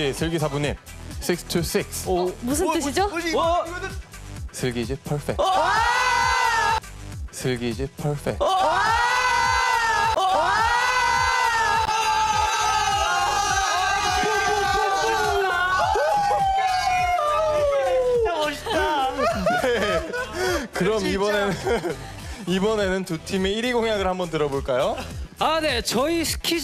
예, 슬기 사부님 6 to 6 어, 무슨 뭐, 뜻이죠? 뭐, 어? 슬기지 퍼펙트 슬기지 퍼펙트 그럼 이번에는 이번에는 두 팀의 1위 공약을 한번 들어볼까요? 아, 네. 저희 스키즈